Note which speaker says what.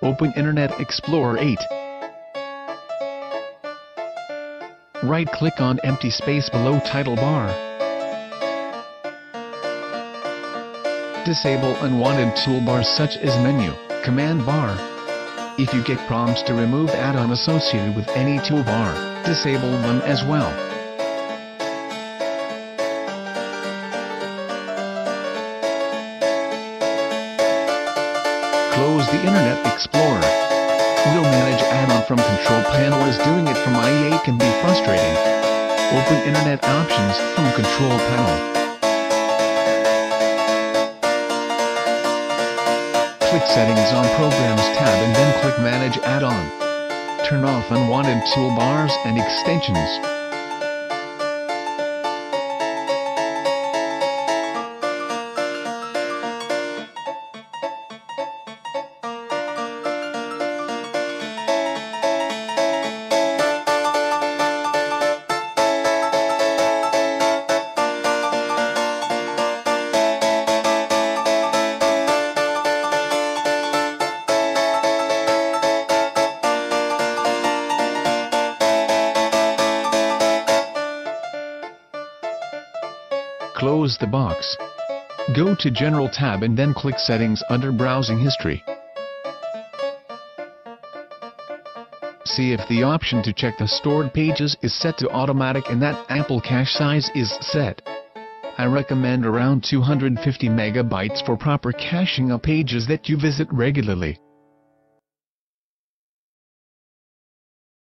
Speaker 1: Open Internet Explorer 8. Right-click on empty space below title bar. Disable unwanted toolbars such as menu, command bar. If you get prompts to remove add-on associated with any toolbar, disable them as well. Close the Internet Explorer. We'll Manage add-on from Control Panel as doing it from IE8 can be frustrating. Open Internet Options from Control Panel. Click Settings on Programs tab and then click Manage Add-on. Turn off unwanted toolbars and extensions. Close the box. Go to General tab and then click Settings under Browsing History. See if the option to check the stored pages is set to automatic and that Apple cache size is set. I recommend around 250 megabytes for proper caching of pages that you visit regularly.